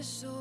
the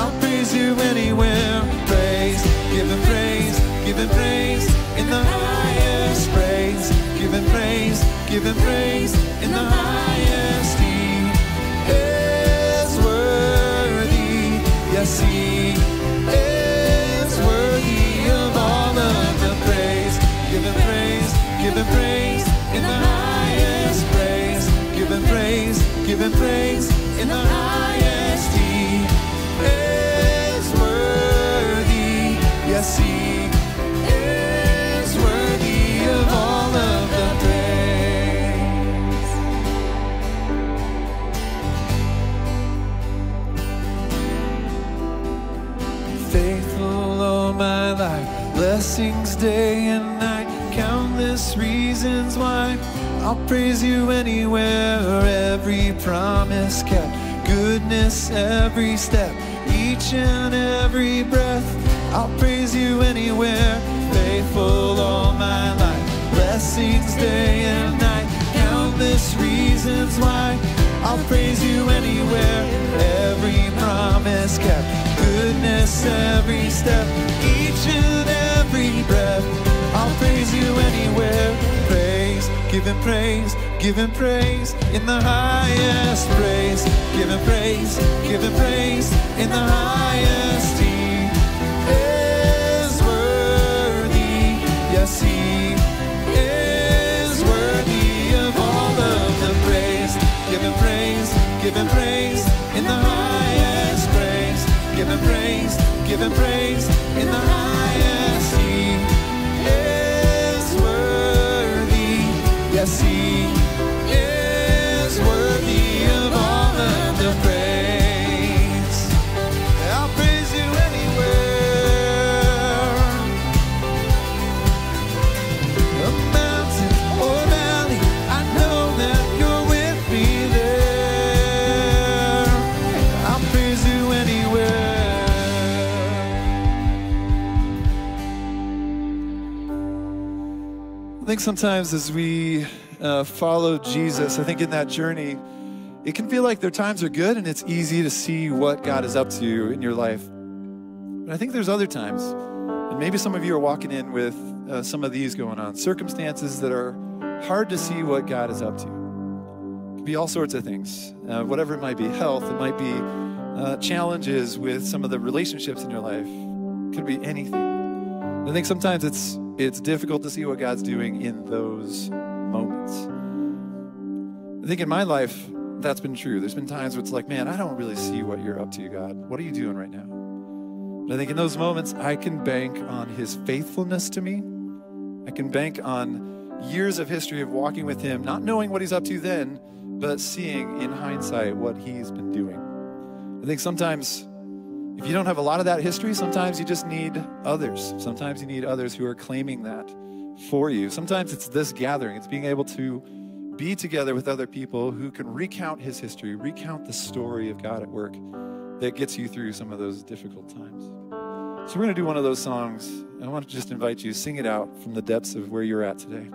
I'll praise you anywhere. Praise, give him praise, give him praise in the highest praise. Give him praise, give him praise in the highest. He is worthy. Yes, he is worthy of all of the praise. Give him praise, give him praise in the highest praise. Give him praise, give him praise in the highest. He He is worthy of all of the praise. faithful all my life. Blessings day and night, countless reasons why I'll praise you anywhere. Every promise kept, goodness every step, each and every breath. I'll praise you anywhere. Faithful all my life, blessings day and night, countless reasons why I'll praise you anywhere. Every promise kept, goodness every step, each and every breath. I'll praise you anywhere. Praise, him praise, him praise in the highest praise. Him praise, him praise in the highest. Yes, he is worthy of all of the praise. Think sometimes as we uh, follow Jesus, I think in that journey, it can feel like their times are good and it's easy to see what God is up to in your life. But I think there's other times, and maybe some of you are walking in with uh, some of these going on, circumstances that are hard to see what God is up to. It be all sorts of things, uh, whatever it might be health, it might be uh, challenges with some of the relationships in your life, it could be anything. I think sometimes it's it's difficult to see what God's doing in those moments. I think in my life that's been true. There's been times where it's like, man, I don't really see what you're up to, God. What are you doing right now? But I think in those moments I can bank on his faithfulness to me. I can bank on years of history of walking with him, not knowing what he's up to then, but seeing in hindsight what he's been doing. I think sometimes if you don't have a lot of that history, sometimes you just need others. Sometimes you need others who are claiming that for you. Sometimes it's this gathering, it's being able to be together with other people who can recount his history, recount the story of God at work that gets you through some of those difficult times. So we're going to do one of those songs. I want to just invite you, to sing it out from the depths of where you're at today.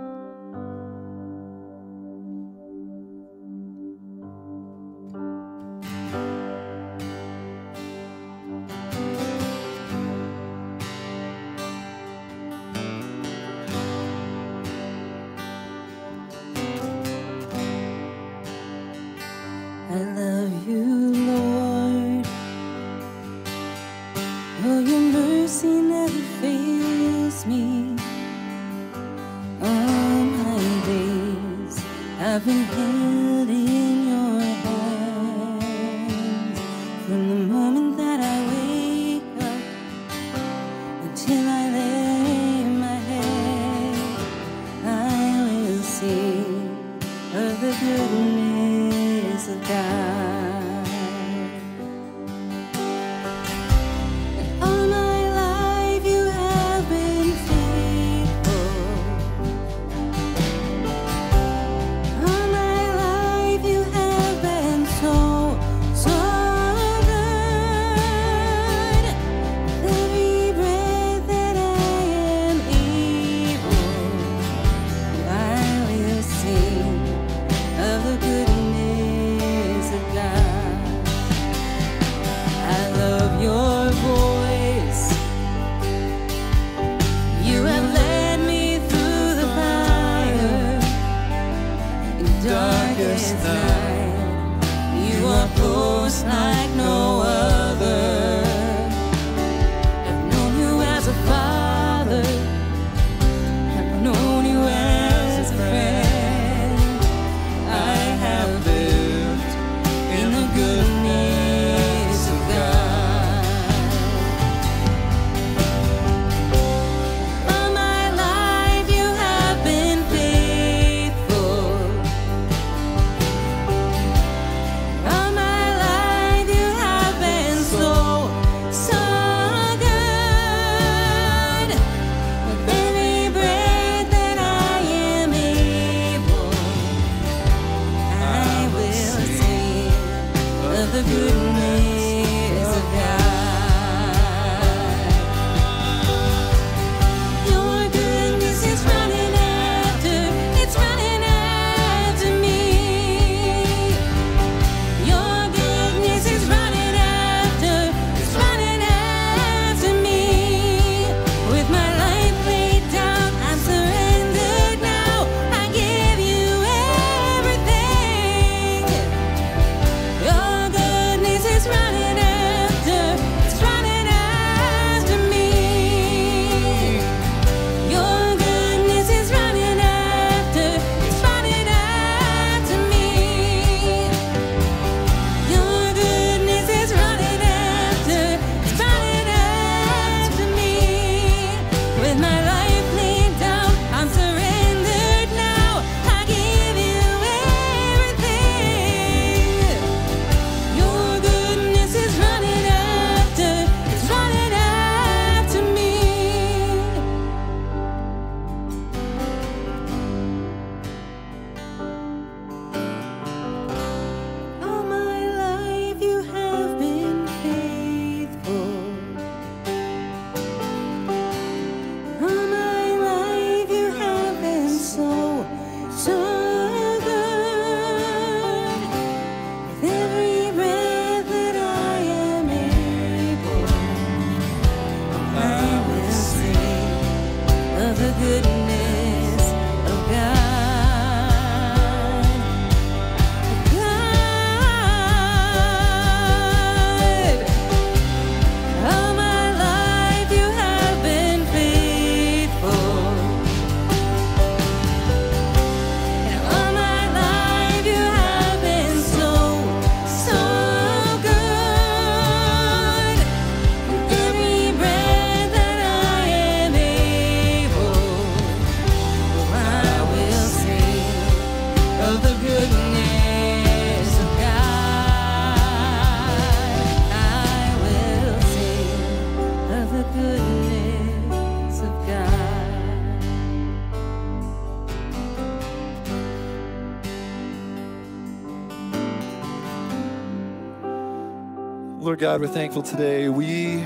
God, we're thankful today. We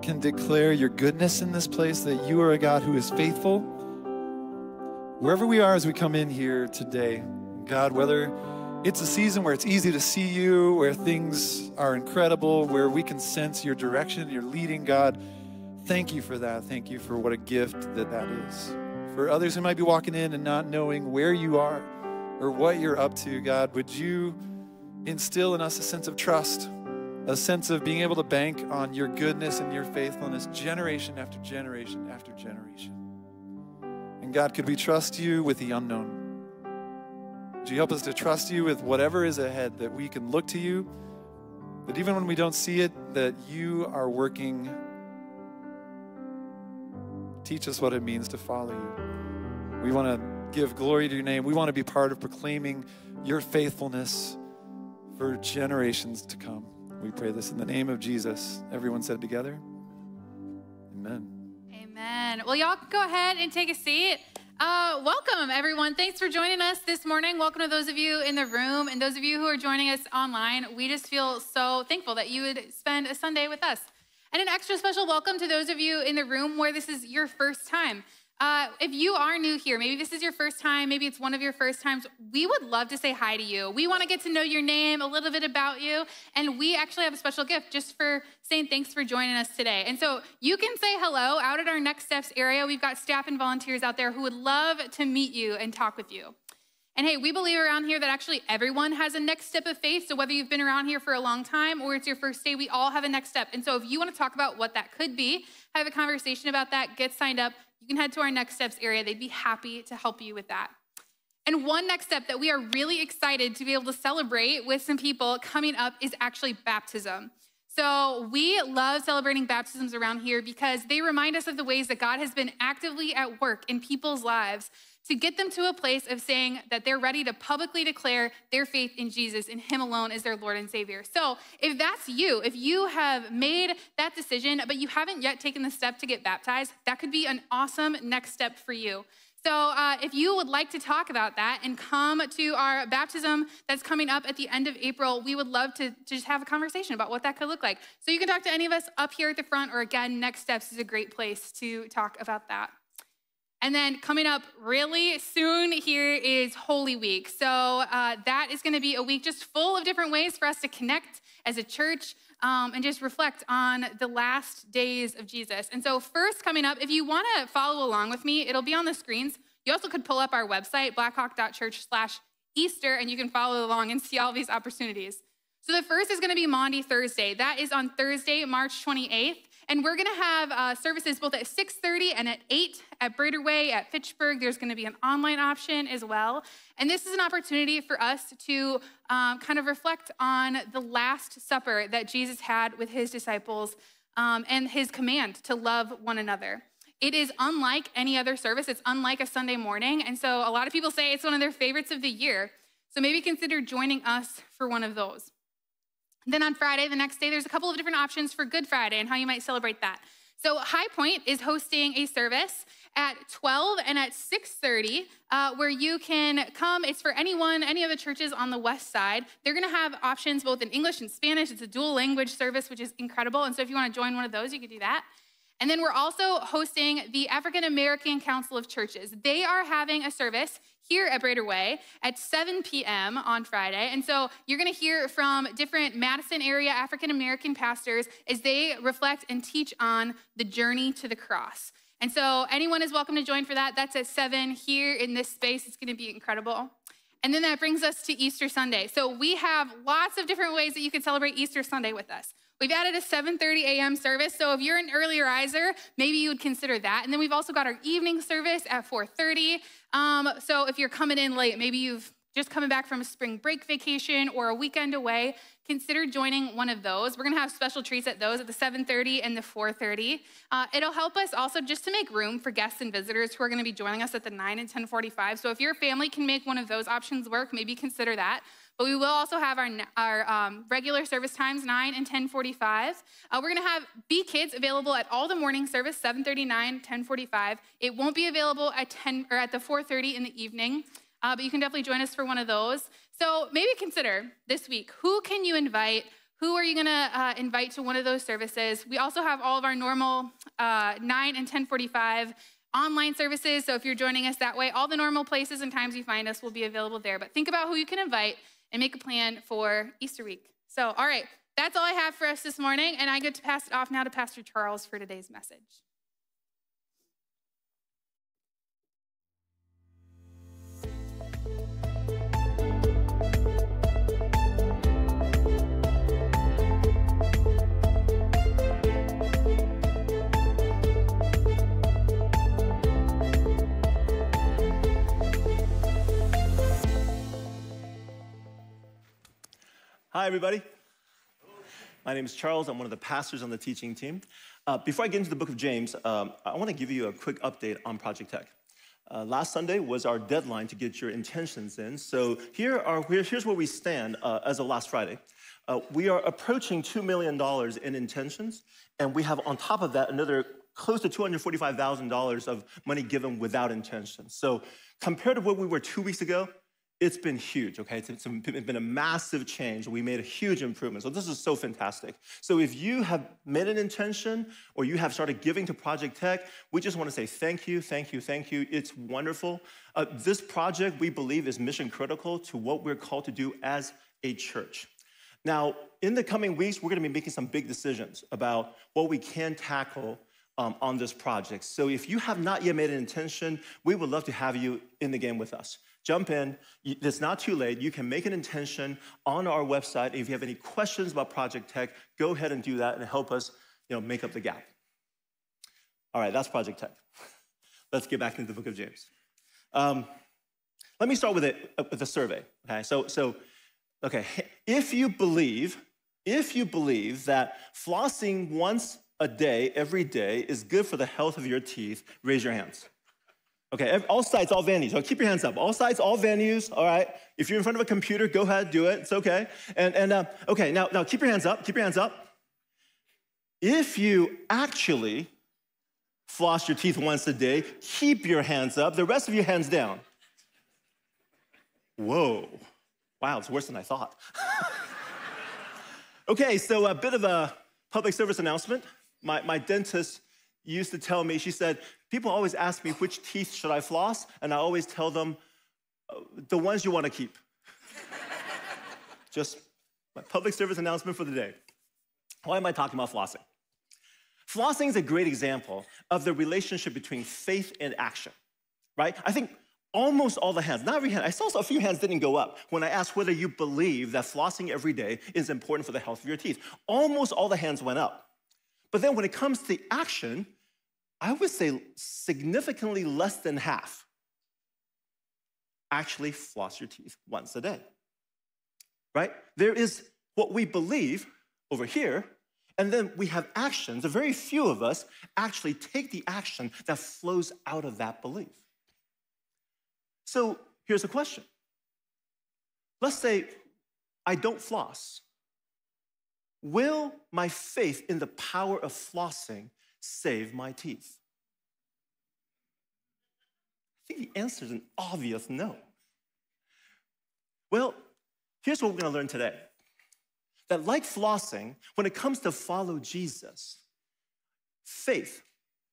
can declare your goodness in this place, that you are a God who is faithful. Wherever we are as we come in here today, God, whether it's a season where it's easy to see you, where things are incredible, where we can sense your direction, your leading, God, thank you for that. Thank you for what a gift that that is. For others who might be walking in and not knowing where you are or what you're up to, God, would you instill in us a sense of trust? a sense of being able to bank on your goodness and your faithfulness generation after generation after generation. And God, could we trust you with the unknown? Would you help us to trust you with whatever is ahead, that we can look to you, that even when we don't see it, that you are working. Teach us what it means to follow you. We want to give glory to your name. We want to be part of proclaiming your faithfulness for generations to come. We pray this in the name of Jesus. Everyone said together, Amen. Amen. Well, y'all go ahead and take a seat. Uh, welcome, everyone. Thanks for joining us this morning. Welcome to those of you in the room and those of you who are joining us online. We just feel so thankful that you would spend a Sunday with us. And an extra special welcome to those of you in the room where this is your first time. Uh, if you are new here, maybe this is your first time, maybe it's one of your first times, we would love to say hi to you. We want to get to know your name, a little bit about you, and we actually have a special gift just for saying thanks for joining us today. And so you can say hello out at our Next Steps area. We've got staff and volunteers out there who would love to meet you and talk with you. And hey, we believe around here that actually everyone has a next step of faith. So whether you've been around here for a long time or it's your first day, we all have a next step. And so if you want to talk about what that could be, have a conversation about that, get signed up, can head to our next steps area. They'd be happy to help you with that. And one next step that we are really excited to be able to celebrate with some people coming up is actually baptism. So, we love celebrating baptisms around here because they remind us of the ways that God has been actively at work in people's lives to get them to a place of saying that they're ready to publicly declare their faith in Jesus and Him alone as their Lord and Savior. So, if that's you, if you have made that decision, but you haven't yet taken the step to get baptized, that could be an awesome next step for you. So, uh, if you would like to talk about that and come to our baptism that's coming up at the end of April, we would love to, to just have a conversation about what that could look like. So, you can talk to any of us up here at the front, or again, Next Steps is a great place to talk about that. And then coming up really soon here is Holy Week. So uh, that is going to be a week just full of different ways for us to connect as a church um, and just reflect on the last days of Jesus. And so, first coming up, if you want to follow along with me, it'll be on the screens. You also could pull up our website, blackhawk.church/easter, and you can follow along and see all these opportunities. So the first is going to be Maundy Thursday. That is on Thursday, March 28th. And we're going to have uh, services both at 6.30 and at 8 at Brader Way, at Fitchburg. There's going to be an online option as well. And this is an opportunity for us to um, kind of reflect on the Last Supper that Jesus had with his disciples um, and his command to love one another. It is unlike any other service. It's unlike a Sunday morning. And so a lot of people say it's one of their favorites of the year. So maybe consider joining us for one of those. Then on Friday, the next day, there's a couple of different options for Good Friday and how you might celebrate that. So High Point is hosting a service at 12 and at 6.30 uh, where you can come. It's for anyone any of the churches on the west side. They're going to have options both in english and spanish. It's a dual language service which is incredible. And so if you want to join one of those you could do that and then we're also hosting the African American Council of Churches. They are having a service here at Brader Way at 7 p.m. on Friday. And so you're going to hear from different Madison area African American pastors as they reflect and teach on the journey to the cross. And so anyone is welcome to join for that. That's at 7 here in this space. It's going to be incredible. And then that brings us to Easter Sunday. So we have lots of different ways that you can celebrate Easter Sunday with us. We've added a 7:30 a.m. service, so if you're an early riser, maybe you would consider that. And then we've also got our evening service at 4:30. Um, so if you're coming in late, maybe you've just coming back from a spring break vacation or a weekend away, consider joining one of those. We're gonna have special treats at those at the 7:30 and the 4:30. Uh, it'll help us also just to make room for guests and visitors who are gonna be joining us at the 9 and 10:45. So if your family can make one of those options work, maybe consider that. But we will also have our, our um, regular service times, 9 and 1045. Uh, we're going to have B Kids available at all the morning service, 739, 1045. It won't be available at 10 or at the 430 in the evening, uh, but you can definitely join us for one of those. So maybe consider this week, who can you invite? Who are you going to uh, invite to one of those services? We also have all of our normal uh, 9 and 1045 online services. So if you're joining us that way, all the normal places and times you find us will be available there. But think about who you can invite and make a plan for Easter week. So, all right, that's all I have for us this morning, and I get to pass it off now to Pastor Charles for today's message. Hi, everybody. My name is Charles. I'm one of the pastors on the teaching team. Uh, before I get into the book of James, um, I want to give you a quick update on Project Tech. Uh, last Sunday was our deadline to get your intentions in. So here are here's where we stand uh, as of last Friday. Uh, we are approaching $2 million in intentions, and we have on top of that another close to $245,000 of money given without intentions. So compared to where we were two weeks ago, it's been huge, okay? It's, been a massive change. We made a huge improvement. So this is so fantastic. So if you have made an intention or you have started giving to Project Tech, we just want to say thank you, thank you, thank you. It's wonderful. Uh, this project, we believe, is mission critical to what we're called to do as a church. Now, in the coming weeks, we're going to be making some big decisions about what we can tackle um, on this project. So if you have not yet made an intention, we would love to have you in the game with us jump in. It's not too late. You can make an intention on our website. If you have any questions about Project Tech, go ahead and do that and help us you know, make up the gap. All right, that's Project Tech. Let's get back into the book of James. Um, let me start with a, with a survey. Okay, so, so, okay, if you believe, if you believe that flossing once a day, every day, is good for the health of your teeth, raise your hands. Okay, all sites, all venues. So keep your hands up. All sites, all venues. All right. If you're in front of a computer, go ahead, do it. It's okay. And and uh, okay, now now keep your hands up. Keep your hands up. If you actually floss your teeth once a day, keep your hands up. The rest of your hands down. Whoa. Wow, it's worse than I thought. okay, so a bit of a public service announcement. My, my dentist used to tell me, she said, people always ask me which teeth should I floss, and I always tell them uh, the ones you want to keep. Just my public service announcement for the day. Why am I talking about flossing? Flossing is a great example of the relationship between faith and action, right? I think almost all the hands, not every hand, I saw a few hands didn't go up when I asked whether you believe that flossing every day is important for the health of your teeth. Almost all the hands went up. But then when it comes to the action, I would say significantly less than half actually floss your teeth once a day. Right? There is what we believe over here, and then we have actions. A very few of us actually take the action that flows out of that belief. So here's a question. Let's say I don't floss. Will my faith in the power of flossing save my teeth? I think the answer is an obvious no. Well, here's what we're going to learn today that, like flossing, when it comes to follow Jesus, faith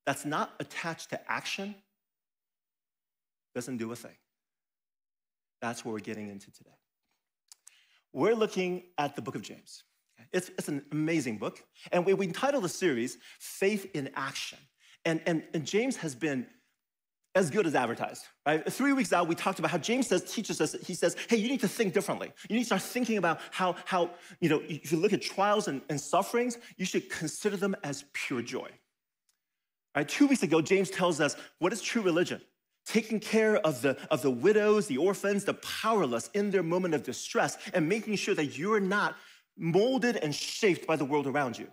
that's not attached to action doesn't do a thing. That's what we're getting into today. We're looking at the book of James. It's, it's an amazing book. And we, we entitled the series Faith in Action. And, and, and James has been as good as advertised, right? Three weeks out, we talked about how James says, teaches us, he says, hey, you need to think differently. You need to start thinking about how, how you know, if you look at trials and, and sufferings, you should consider them as pure joy. Right? Two weeks ago, James tells us what is true religion? Taking care of the, of the widows, the orphans, the powerless in their moment of distress, and making sure that you're not molded and shaped by the world around you.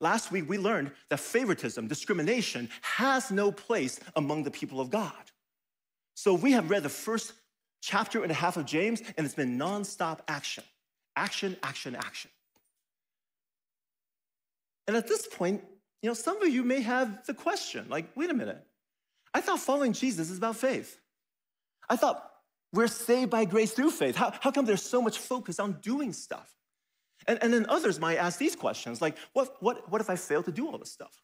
Last week, we learned that favoritism, discrimination, has no place among the people of God. So we have read the first chapter and a half of James, and it's been nonstop action action, action, action. And at this point, you know, some of you may have the question like, wait a minute, I thought following Jesus is about faith. I thought we're saved by grace through faith. How, how come there's so much focus on doing stuff? And, and then others might ask these questions like, what, what, what if I fail to do all this stuff?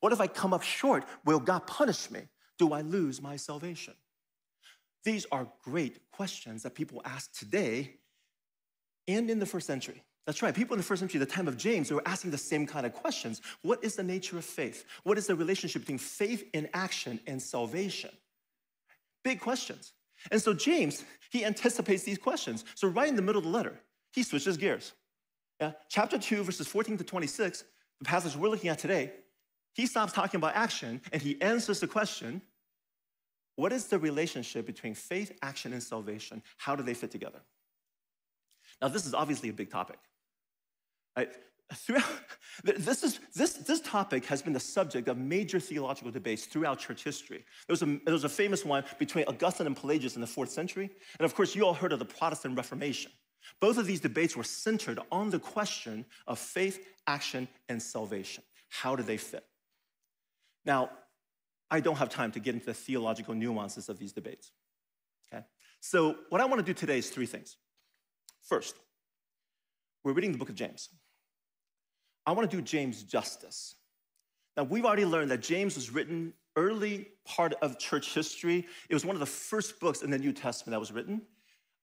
What if I come up short? Will God punish me? Do I lose my salvation? These are great questions that people ask today and in the first century. That's right. People in the first century, the time of James, they were asking the same kind of questions. What is the nature of faith? What is the relationship between faith in action and salvation? Big questions. And so James, he anticipates these questions. So right in the middle of the letter, he switches gears. Yeah? Chapter 2, verses 14 to 26, the passage we're looking at today, he stops talking about action and he answers the question what is the relationship between faith, action, and salvation? How do they fit together? Now, this is obviously a big topic. Right? Throughout, this, is, this, this topic has been the subject of major theological debates throughout church history. There was, a, there was a famous one between Augustine and Pelagius in the fourth century. And of course, you all heard of the Protestant Reformation. Both of these debates were centered on the question of faith, action, and salvation. How do they fit? Now, I don't have time to get into the theological nuances of these debates. Okay? So, what I want to do today is three things. First, we're reading the book of James. I want to do James justice. Now, we've already learned that James was written early part of church history. It was one of the first books in the New Testament that was written,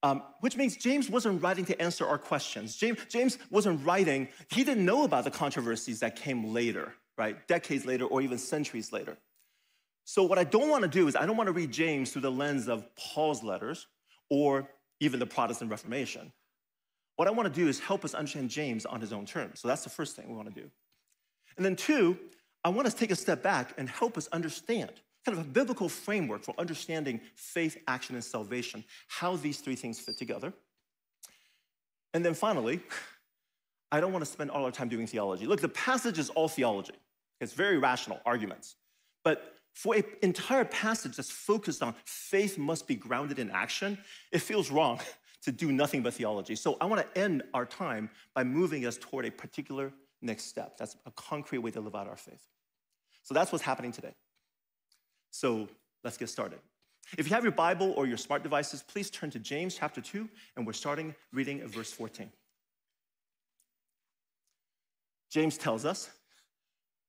um, which means James wasn't writing to answer our questions. James, James wasn't writing, he didn't know about the controversies that came later, right? Decades later or even centuries later. So, what I don't want to do is, I don't want to read James through the lens of Paul's letters or even the Protestant Reformation. What I want to do is help us understand James on his own terms. So that's the first thing we want to do. And then, two, I want to take a step back and help us understand kind of a biblical framework for understanding faith, action, and salvation, how these three things fit together. And then finally, I don't want to spend all our time doing theology. Look, the passage is all theology, it's very rational arguments. But for an entire passage that's focused on faith must be grounded in action, it feels wrong to do nothing but theology. So I want to end our time by moving us toward a particular next step. That's a concrete way to live out our faith. So that's what's happening today. So let's get started. If you have your Bible or your smart devices, please turn to James chapter 2, and we're starting reading at verse 14. James tells us,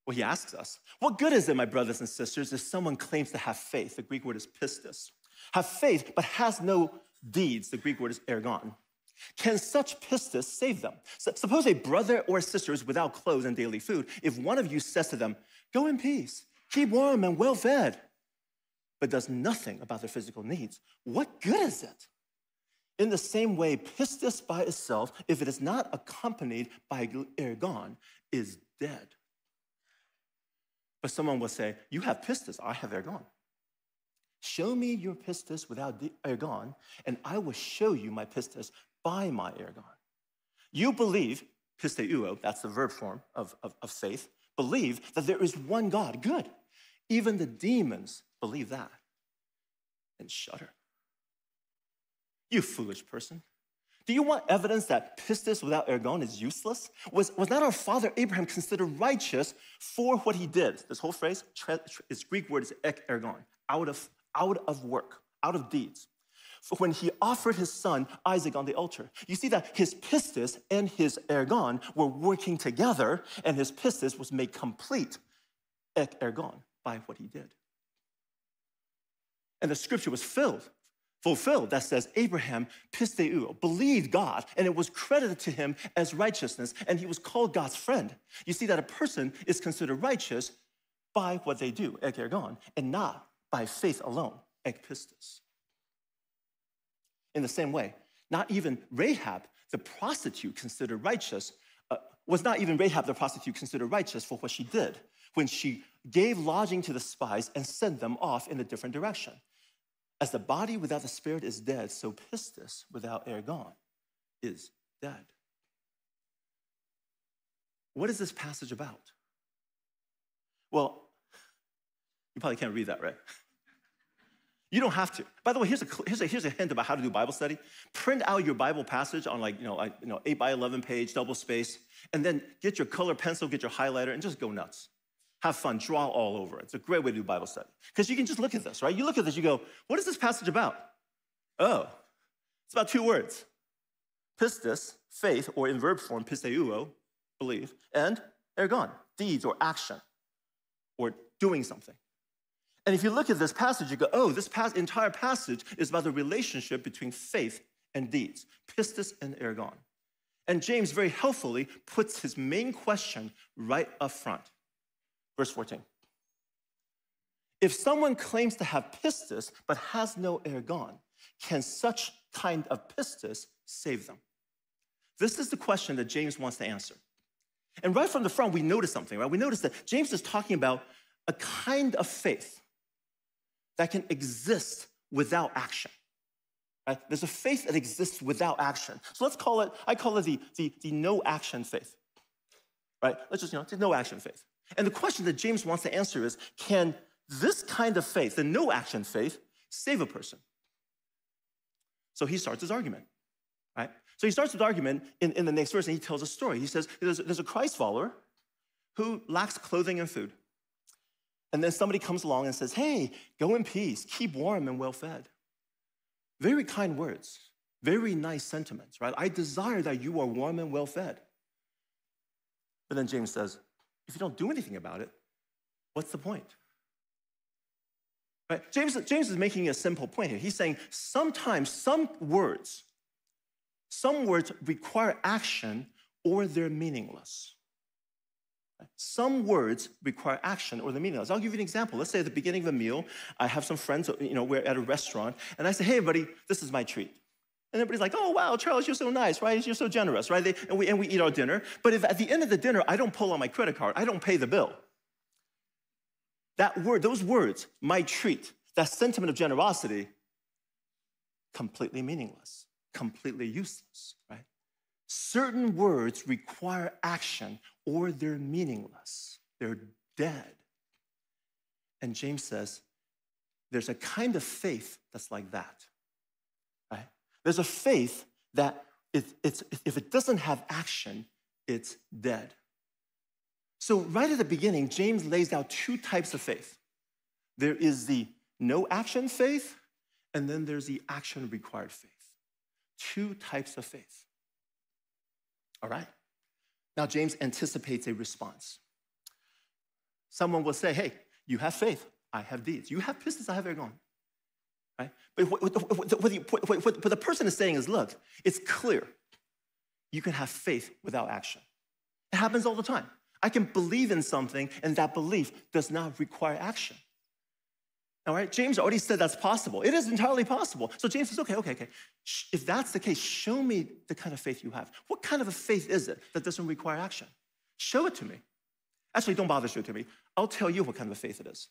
well, he asks us, what good is it, my brothers and sisters, if someone claims to have faith? The Greek word is pistis. Have faith, but has no deeds, the Greek word is ergon. Can such pistis save them? Suppose a brother or sister is without clothes and daily food. If one of you says to them, Go in peace, keep warm and well fed, but does nothing about their physical needs, what good is it? In the same way, pistis by itself, if it is not accompanied by ergon, is dead. But someone will say, You have pistis, I have ergon. Show me your pistis without ergon, and I will show you my pistis by my ergon. You believe, pisteuo, that's the verb form of, of, of faith, believe that there is one God. Good. Even the demons believe that and shudder. You foolish person. Do you want evidence that pistis without ergon is useless? Was, was not our father Abraham considered righteous for what he did? This whole phrase, its Greek word is ek ergon, out of out of work, out of deeds. For when he offered his son Isaac on the altar, you see that his pistis and his ergon were working together, and his pistis was made complete, ek ergon, by what he did. And the scripture was filled, fulfilled, that says Abraham pisteuo, believed God, and it was credited to him as righteousness, and he was called God's friend. You see that a person is considered righteous by what they do, ek ergon, and not by faith alone, ek pistis. In the same way, not even Rahab, the prostitute considered righteous, uh, was not even Rahab, the prostitute, considered righteous for what she did when she gave lodging to the spies and sent them off in a different direction. As the body without the spirit is dead, so pistis without ergon is dead. What is this passage about? Well, you probably can't read that, right? You don't have to. By the way, here's a, here's a, here's a hint about how to do Bible study. Print out your Bible passage on like, you know, like, you know, 8 by 11 page, double space, and then get your color pencil, get your highlighter, and just go nuts. Have fun, draw all over it. It's a great way to do Bible study. Because you can just look at this, right? You look at this, you go, what is this passage about? Oh, it's about two words. Pistis, faith, or in verb form, pisteuo, believe, and ergon, deeds or action, or doing something. And if you look at this passage, you go, oh, this pas- entire passage is about the relationship between faith and deeds, pistis and ergon. And James very helpfully puts his main question right up front. Verse 14. If someone claims to have pistis but has no ergon, can such kind of pistis save them? This is the question that James wants to answer. And right from the front, we notice something, right? We notice that James is talking about a kind of faith that can exist without action. Right? There's a faith that exists without action. So let's call it, I call it the, the, the no action faith. Right? Let's just, you know, no action faith. And the question that James wants to answer is can this kind of faith, the no action faith, save a person? So he starts his argument, right? So he starts his argument in, in the next verse and he tells a story. He says there's, there's a Christ follower who lacks clothing and food. And then somebody comes along and says, Hey, go in peace, keep warm and well fed. Very kind words, very nice sentiments, right? I desire that you are warm and well fed. But then James says, if you don't do anything about it, what's the point? Right? James, James is making a simple point here. He's saying sometimes some words, some words require action or they're meaningless. Some words require action or they're meaningless. I'll give you an example. Let's say at the beginning of a meal, I have some friends, you know, we're at a restaurant, and I say, hey, everybody, this is my treat. And everybody's like, oh, wow, Charles, you're so nice, right? You're so generous, right? They, and, we, and we eat our dinner. But if at the end of the dinner, I don't pull on my credit card, I don't pay the bill. That word, those words, my treat, that sentiment of generosity, completely meaningless, completely useless, right? Certain words require action or they're meaningless, they're dead. And James says, there's a kind of faith that's like that. There's a faith that if it doesn't have action, it's dead. So, right at the beginning, James lays out two types of faith there is the no action faith, and then there's the action required faith. Two types of faith. All right? Now, James anticipates a response. Someone will say, Hey, you have faith, I have deeds. You have pistis, I have ergon. Right? But what, what, what, what, the person is saying is look, it's clear. You can have faith without action. It happens all the time. I can believe in something, and that belief does not require action. All right, James already said that's possible. It is entirely possible. So James says, okay, okay, okay. If that's the case, show me the kind of faith you have. What kind of a faith is it that doesn't require action? Show it to me. Actually, don't bother showing it to me. I'll tell you what kind of a faith it is.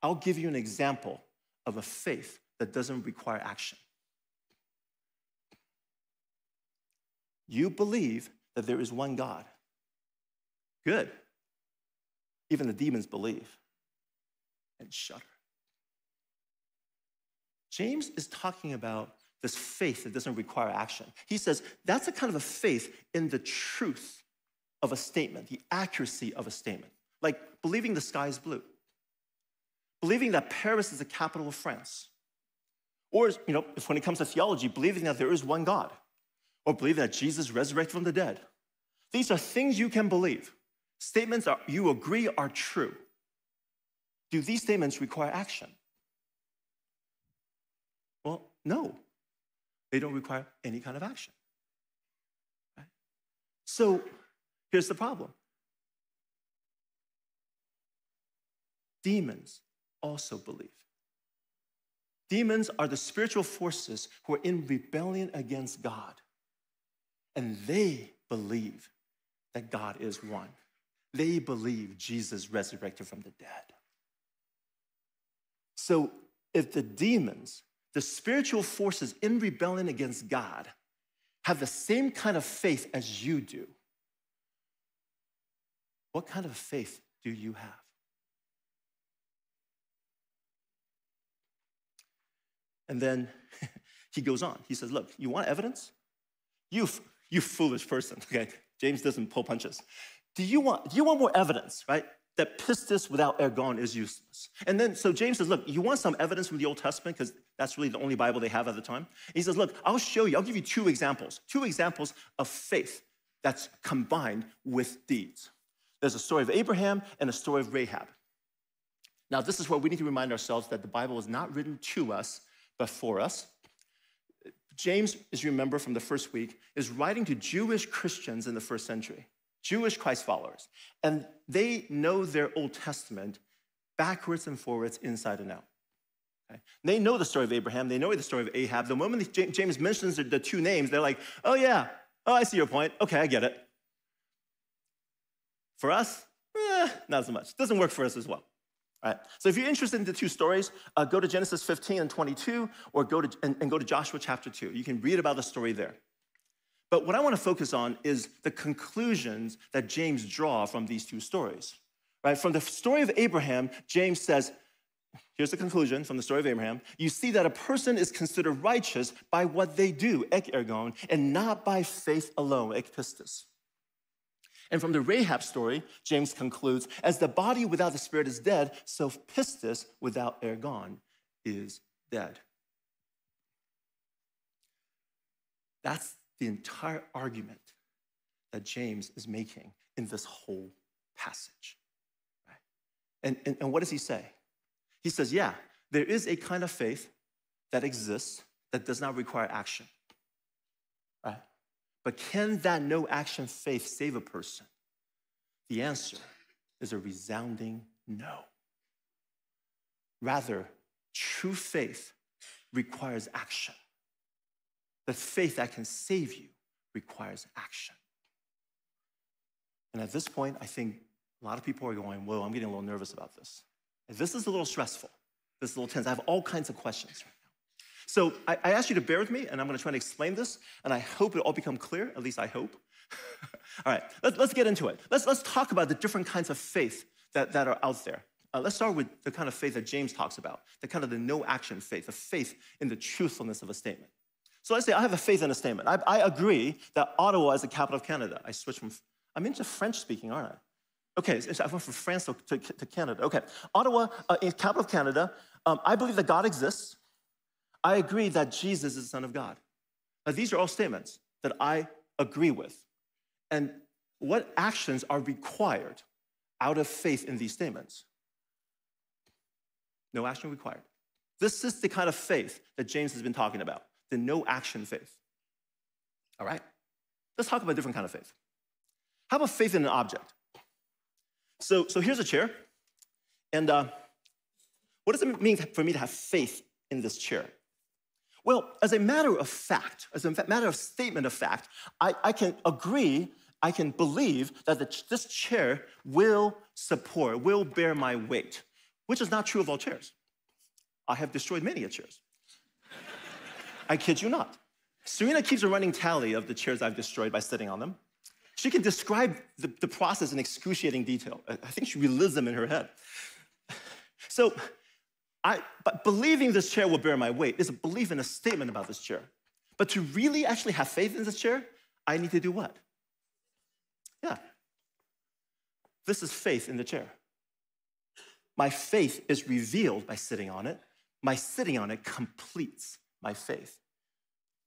I'll give you an example of a faith that doesn't require action. You believe that there is one God. Good. Even the demons believe and shudder. James is talking about this faith that doesn't require action. He says that's a kind of a faith in the truth of a statement, the accuracy of a statement, like believing the sky is blue, believing that Paris is the capital of France, or, you know, if when it comes to theology, believing that there is one God, or believing that Jesus resurrected from the dead. These are things you can believe. Statements are, you agree are true. Do these statements require action? Well, no. They don't require any kind of action. Right? So here's the problem demons also believe. Demons are the spiritual forces who are in rebellion against God. And they believe that God is one. They believe Jesus resurrected from the dead. So if the demons, the spiritual forces in rebellion against God, have the same kind of faith as you do, what kind of faith do you have? And then he goes on. He says, Look, you want evidence? You, you foolish person. Okay, James doesn't pull punches. Do you want, do you want more evidence, right? That pistis without ergon is useless. And then, so James says, Look, you want some evidence from the Old Testament? Because that's really the only Bible they have at the time. he says, Look, I'll show you, I'll give you two examples, two examples of faith that's combined with deeds. There's a story of Abraham and a story of Rahab. Now, this is where we need to remind ourselves that the Bible is not written to us, before us. James, as you remember from the first week, is writing to Jewish Christians in the first century, Jewish Christ followers. And they know their Old Testament backwards and forwards, inside and out. Okay? They know the story of Abraham, they know the story of Rahab. The moment James mentions the two names, they're like, oh, yeah, oh, I see your point. Okay, I get it. For us, eh, not so much. Doesn't work for us as well. So if you're interested in the two stories, uh, go to Genesis 15 and 22, or go to and, and go to Joshua chapter 2. You can read about the story there. But what I want to focus on is the conclusions that James draw from these two stories. Right? From the story of Abraham, James says, here's the conclusion from the story of Abraham. You see that a person is considered righteous by what they do, ek ergon, and not by faith alone, ek pistis. And from the Rahab story, James concludes, as the body without the spirit is dead, so pistis without ergon is dead. That's the entire argument that James is making in this whole passage. And, and, and what does he say? He says, yeah, there is a kind of faith that exists that does not require action. Right? But can that no action faith save a person? The answer is a resounding no. Rather, true faith requires action. The faith that can save you requires action. And at this point, I think a lot of people are going, Whoa, I'm getting a little nervous about this. This is a little stressful. This is a little tense. I have all kinds of questions. So I, I ask you to bear with me, and I'm going to try to explain this, and I hope it all become clear. At least I hope. all right, let's, let's get into it. Let's, let's talk about the different kinds of faith that, that are out there. Uh, let's start with the kind of faith that James talks about, the kind of the no action faith, the faith in the truthfulness of a statement. So let's say I have a faith in a statement. I, I agree that Ottawa is the capital of Canada. I switched from, I'm into French speaking, aren't I? Okay, so I went from France to, to, to Canada. Okay, Ottawa uh, is capital of Canada. Um, I believe that God exists. I agree that Jesus is the Son of God. Now, these are all statements that I agree with. And what actions are required out of faith in these statements? No action required. This is the kind of faith that James has been talking about the no action faith. All right? Let's talk about a different kind of faith. How about faith in an object? So, so here's a chair. And uh, what does it mean for me to have faith in this chair? Well, as a matter of fact, as a matter of statement of fact, I, I can agree, I can believe that the, this chair will support, will bear my weight, which is not true of all chairs. I have destroyed many chairs. I kid you not. Serena keeps a running tally of the chairs I've destroyed by sitting on them. She can describe the, the process in excruciating detail. I think she relives them in her head. So, I, but believing this chair will bear my weight is a belief in a statement about this chair. But to really actually have faith in this chair, I need to do what? Yeah. This is faith in the chair. My faith is revealed by sitting on it. My sitting on it completes my faith.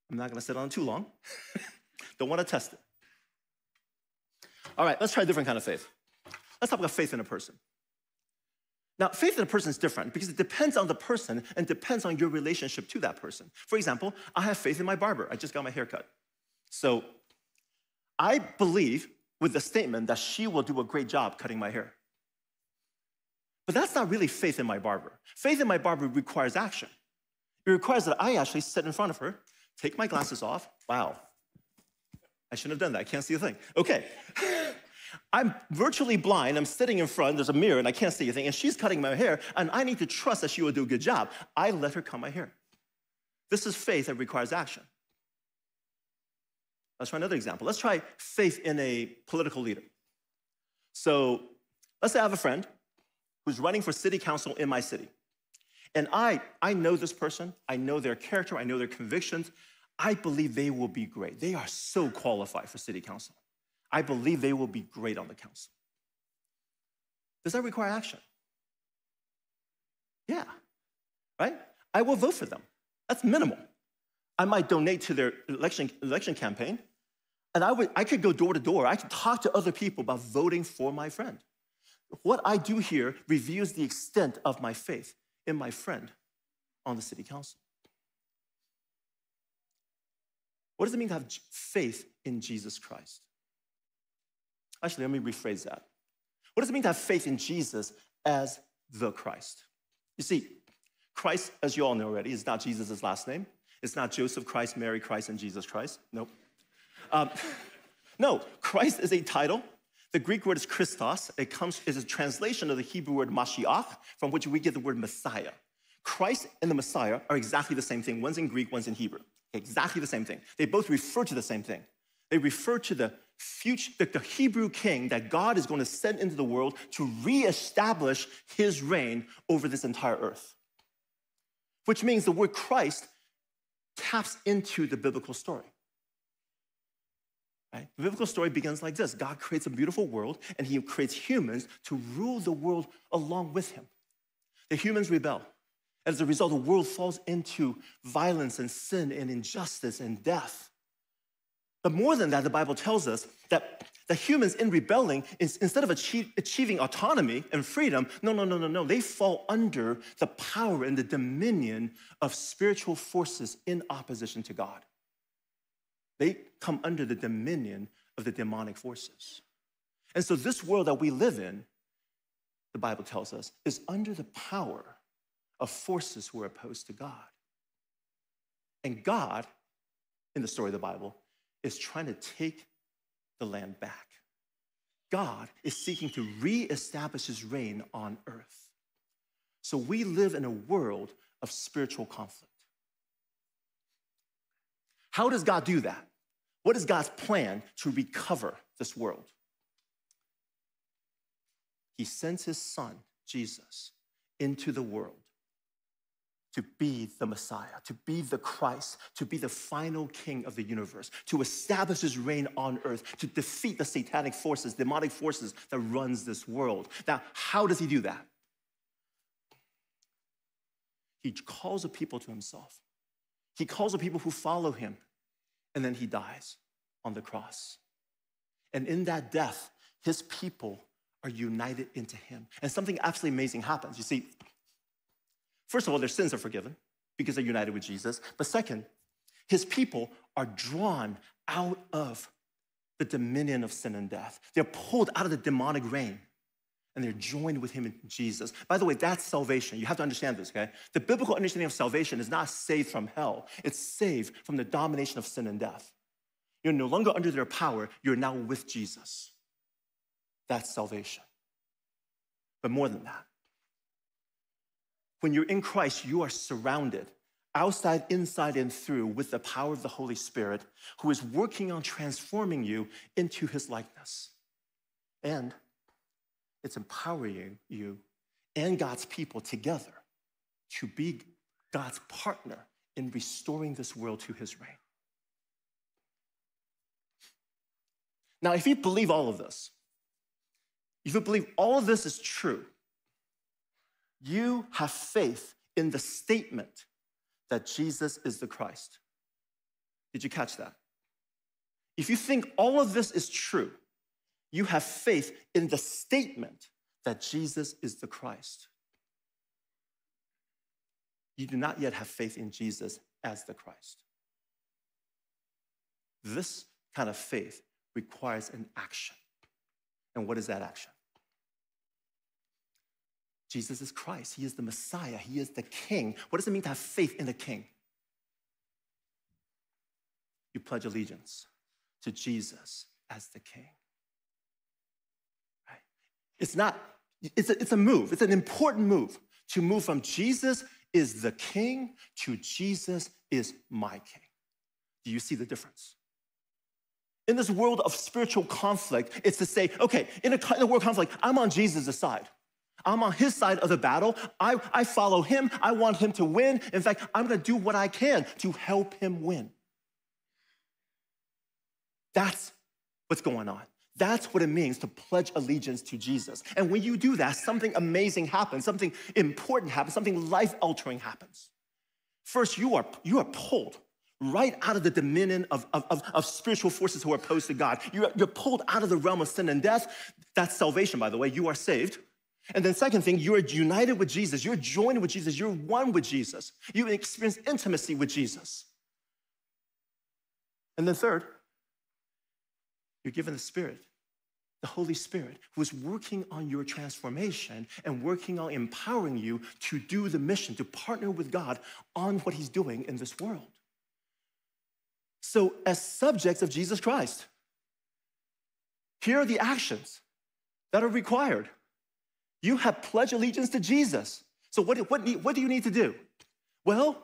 I'm not gonna sit on it too long. Don't wanna test it. All right, let's try a different kind of faith. Let's talk about faith in a person. Now, faith in a person is different because it depends on the person and depends on your relationship to that person. For example, I have faith in my barber. I just got my hair cut. So I believe with the statement that she will do a great job cutting my hair. But that's not really faith in my barber. Faith in my barber requires action. It requires that I actually sit in front of her, take my glasses off. Wow. I shouldn't have done that. I can't see a thing. Okay. I'm virtually blind. I'm sitting in front. There's a mirror and I can't see anything. And she's cutting my hair. And I need to trust that she will do a good job. I let her cut my hair. This is faith that requires action. Let's try another example. Let's try faith in a political leader. So let's say I have a friend who's running for city council in my city. And I, I know this person, I know their character, I know their convictions. I believe they will be great. They are so qualified for city council. I believe they will be great on the council. Does that require action? Yeah, right? I will vote for them. That's minimal. I might donate to their election, election campaign, and I, would, I could go door to door. I could talk to other people about voting for my friend. What I do here reveals the extent of my faith in my friend on the city council. What does it mean to have faith in Jesus Christ? Actually, let me rephrase that. What does it mean to have faith in Jesus as the Christ? You see, Christ, as you all know already, is not Jesus' last name. It's not Joseph Christ, Mary Christ, and Jesus Christ. Nope. Um, no, Christ is a title The Greek word is Christos. It comes is a translation of the Hebrew word Mashiach, from which we get the word Messiah. Christ and the Messiah are exactly the same thing. One's in Greek, one's in Hebrew. Exactly the same thing. They both refer to the same thing. They refer to the future, the, the Hebrew king that God is going to send into the world to reestablish his reign over this entire earth. Which means the word Christ taps into the biblical story. Right? The biblical story begins like this God creates a beautiful world, and he creates humans to rule the world along with him. The humans rebel. As a result, the world falls into violence and sin and injustice and death. But more than that, the Bible tells us that the humans in rebelling, is, instead of achieve, achieving autonomy and freedom, no, no, no, no, no, they fall under the power and the dominion of spiritual forces in opposition to God. They come under the dominion of the demonic forces. And so, this world that we live in, the Bible tells us, is under the power of forces who are opposed to God. And God, in the story of the Bible, is trying to take the land back. God is seeking to reestablish his reign on earth. So we live in a world of spiritual conflict. How does God do that? What is God's plan to recover this world? He sends his son, Jesus, into the world to be the Messiah, to be the Christ, to be the final king of the universe, to establish his reign on earth, to defeat the satanic forces, demonic forces that runs this world. Now, how does he do that? He calls a people to himself. He calls a people who follow him, and then he dies on the cross. And in that death, his people are united into him. And something absolutely amazing happens. You see, First of all, their sins are forgiven because they're united with Jesus. But second, his people are drawn out of the dominion of sin and death. They're pulled out of the demonic reign and they're joined with him in Jesus. By the way, that's salvation. You have to understand this, okay? The biblical understanding of salvation is not saved from hell, it's saved from the domination of sin and death. You're no longer under their power, you're now with Jesus. That's salvation. But more than that, when you're in Christ, you are surrounded outside, inside, and through with the power of the Holy Spirit who is working on transforming you into his likeness. And it's empowering you and God's people together to be God's partner in restoring this world to his reign. Now, if you believe all of this, if you believe all of this is true, you have faith in the statement that Jesus is the Christ. Did you catch that? If you think all of this is true, you have faith in the statement that Jesus is the Christ. You do not yet have faith in Jesus as the Christ. This kind of faith requires an action. And what is that action? Jesus is Christ. He is the Messiah. He is the King. What does it mean to have faith in the King? You pledge allegiance to Jesus as the King. Right? It's not, it's a, it's a move. It's an important move to move from Jesus is the King to Jesus is my King. Do you see the difference? In this world of spiritual conflict, it's to say, okay, in a, in a world conflict, I'm on Jesus' side. I'm on his side of the battle. I, I follow him. I want him to win. In fact, I'm going to do what I can to help him win. That's what's going on. That's what it means to pledge allegiance to Jesus. And when you do that, something amazing happens, something important happens, something life altering happens. First, you are, you are pulled right out of the dominion of, of, of, of, spiritual forces who are opposed to God. You're, you're pulled out of the realm of sin and death. That's salvation, by the way. You are saved. And then, second thing, you're united with Jesus. You're joined with Jesus. You're one with Jesus. You experience intimacy with Jesus. And then, third, you're given the Spirit, the Holy Spirit, who is working on your transformation and working on empowering you to do the mission, to partner with God on what He's doing in this world. So, as subjects of Jesus Christ, Here are the actions that are required. You have pledged allegiance to Jesus. So, what, what, what do you need to do? Well,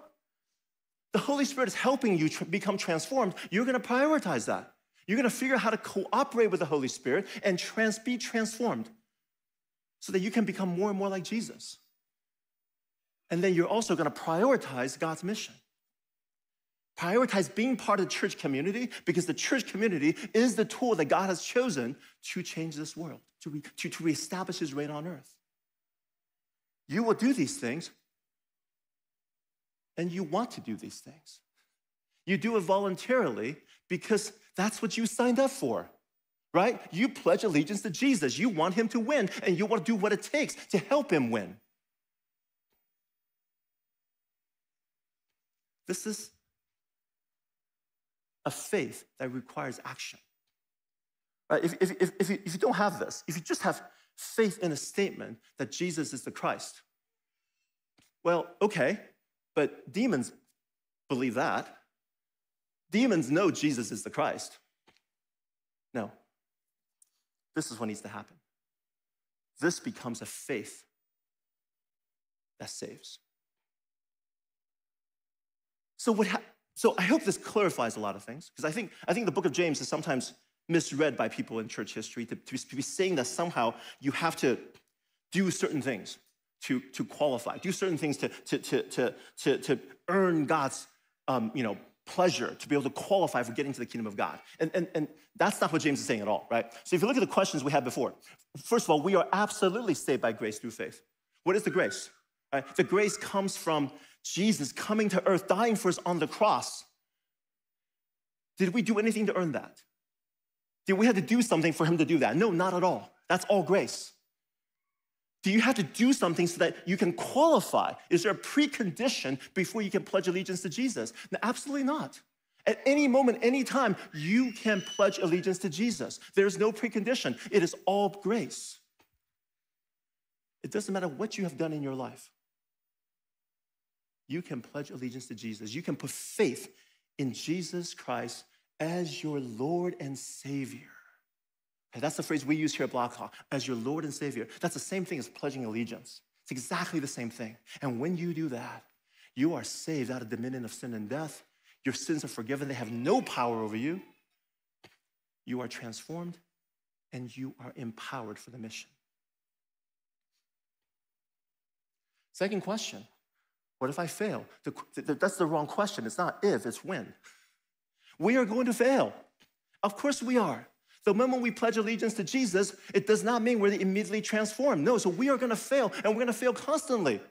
the Holy Spirit is helping you tr- become transformed. You're gonna prioritize that. You're gonna figure out how to cooperate with the Holy Spirit and trans- be transformed so that you can become more and more like Jesus. And then you're also gonna prioritize God's mission. Prioritize being part of the church community because the church community is the tool that God has chosen to change this world, to, re- to, to reestablish his reign on earth. You will do these things, and you want to do these things. You do it voluntarily because that's what you signed up for, right? You pledge allegiance to Jesus. You want him to win, and you want to do what it takes to help him win. This is a faith that requires action. Right? If, if, if, if, you, if you don't have this, if you just have faith in a statement that Jesus is the Christ, well, okay, but demons believe that. Demons know Jesus is the Christ. No. This is what needs to happen. This becomes a faith that saves. So what ha- so I hope this clarifies a lot of things because I think I think the book of James is sometimes misread by people in church history to, to, be, saying that somehow you have to do certain things to, to qualify, do certain things to, to, to, to, to, to earn God's um, you know, pleasure, to be able to qualify for getting to the kingdom of God. And, and, and that's not what James is saying at all, right? So if you look at the questions we had before, first of all, we are absolutely saved by grace through faith. What is the grace? Right? The grace comes from Jesus coming to earth, dying for us on the cross. Did we do anything to earn that? Did we have to do something for him to do that? No, not at all. That's all grace. Do you have to do something so that you can qualify? Is there a precondition before you can pledge allegiance to Jesus? No, absolutely not. At any moment, any time, you can pledge allegiance to Jesus. There's no precondition. It is all grace. It doesn't matter what you have done in your life. You can pledge allegiance to Jesus. You can put faith in Jesus Christ as your Lord and Savior. Okay, that's the phrase we use here at Blackhawk, as your Lord and Savior. That's the same thing as pledging allegiance. It's exactly the same thing. And when you do that, you are saved out of the dominion of sin and death. Your sins are forgiven, they have no power over you. You are transformed and you are empowered for the mission. Second question What if I fail? The- that's the wrong question. It's not if, it's when. We are going to fail. Of course we are. The moment we pledge allegiance to Jesus, it does not mean we're immediately transformed. No, so we are gonna fail and we're gonna fail constantly.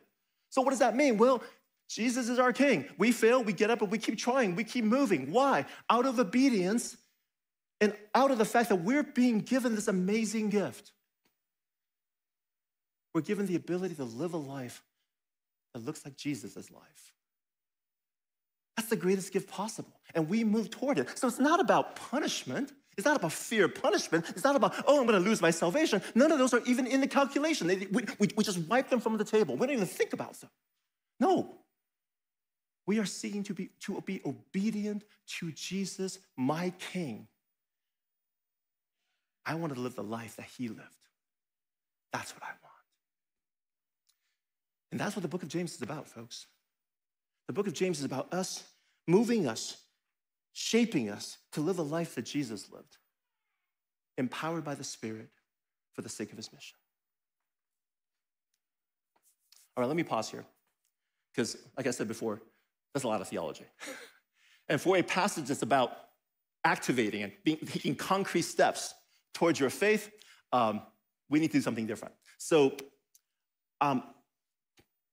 So what does that mean? Well, Jesus is our king. We fail, we get up, and we keep trying, we keep moving. Why? Out of obedience and out of the fact that we're being given this amazing gift. We're given the ability to live a life that looks like Jesus' life. That's the greatest gift possible. And we move toward it. So it's not about punishment. It's not about fear of punishment. It's not about, oh, I'm going to lose my salvation. None of those are even in the calculation. We, we, we just wipe them from the table. We don't even think about them. No. We are seeking to be, to be obedient to Jesus, my King. I want to live the life that he lived. That's what I want. And that's what the book of James is about, folks. The book of James is about us moving us, shaping us to live a life that Jesus lived, empowered by the Spirit for the sake of his mission. All right, let me pause here, because, like I said before, that's a lot of theology. and for a passage that's about activating and being, taking concrete steps towards your faith, um, we need to do something different. So, um,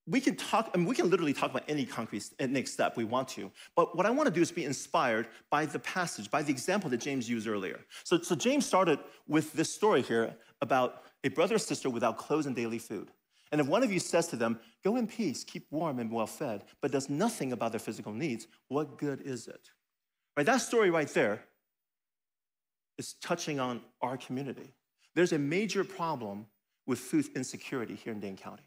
we can talk, I mean, we can literally talk about any concrete uh, next step we want to. But what I want to do is be inspired by the passage, by the example that James used earlier. So, so James started with this story here about a brother or sister without clothes and daily food. And if one of you says to them, Go in peace, keep warm and well fed, but does nothing about their physical needs, what good is it? Right? That story right there is touching on our community. There's a major problem with food insecurity here in Dane County.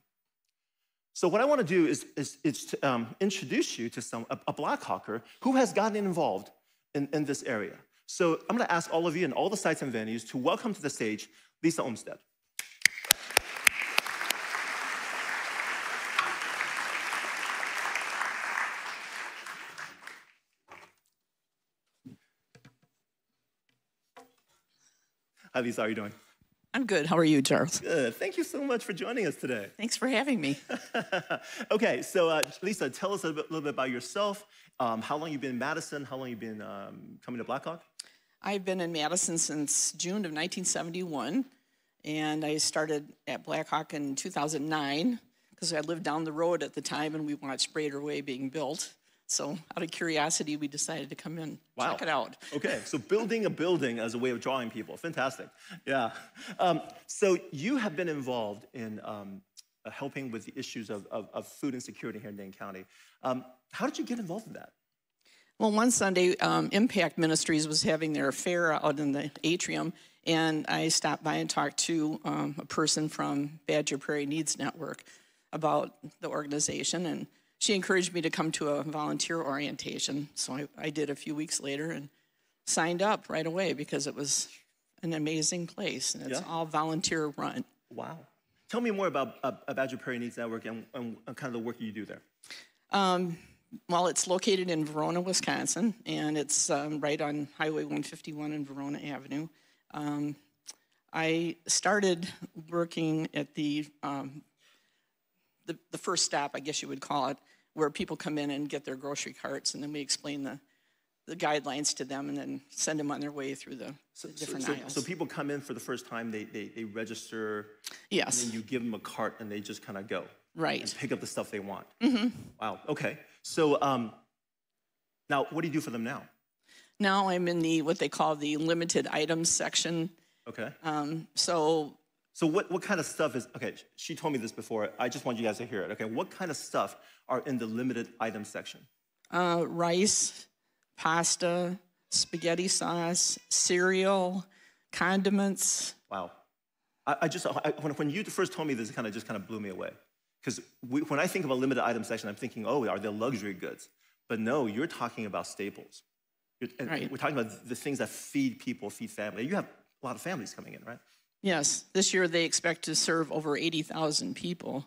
So what I want to do is, is, is to um, introduce you to some, a, a Blackhawker who has gotten involved in, in this area. So I'm gonna ask all of you in all the sites and venues to welcome to the stage Lisa Olmsted. Hi, Lisa, how are you doing? I'm good. How are you, Charles? Good. Thank you so much for joining us today. Thanks for having me. okay, so uh, Lisa, tell us a bit- little bit about yourself. Um, how long you been in Madison? How long you been um, coming to Blackhawk? I've been in Madison since June of 1971, and I started at Blackhawk in 2009 because I lived down the road at the time and we watched Brader Way being built. So, out of curiosity, we decided to come in, Wow. check it out. Okay, so building a building as a way of drawing people. Fantastic. Yeah. Um, so you have been involved in um, uh, helping with the issues of, of, of food insecurity here in Dane County. Um, how did you get involved in that? Well, one Sunday, um, Impact Ministries was having their fair out in the atrium, and I stopped by and talked to um, a person from Badger Prairie Needs Network about the organization, and she encouraged me to come to a volunteer orientation. So I, I did a few weeks later and signed up right away because it was an amazing place, and it's Yeah. all volunteer run. Wow. Tell me more about uh, your Prairie Needs Network and, and, kind of the work you do there. Well, it's located in Verona, Wisconsin, and it's um, right on Highway 151 and Verona Avenue. Um, I started working at the, um, the the first stop, I guess you would call it, where people come in and get their grocery carts, and then we explain the the guidelines to them, and then send them on their way through the, the different so, aisles. so people come in for the first time, they, they, they register, yes, and you give them a cart and they just kind of go. right. and pick up the stuff they want. Mm-hmm. Wow. Okay. So um, now, what do you do for them now? Now I'm in the what they call the limited items section. Okay. So so what, what kind of stuff is okay? She told me this before. I just want you guys to hear it. Okay. What kind of stuff are in the limited item section? uh, rice, pasta, spaghetti sauce, cereal, condiments. Wow. I, I just I, when, when you first told me this, it kind of just kind of blew me away. Because when I think of a limited item section, I'm thinking, oh, are there luxury goods? But no, you're talking about staples. Right. We're talking about the things that feed people, feed family. You have a lot of families coming in, right? Yes, this year they expect to serve over 80,000 people.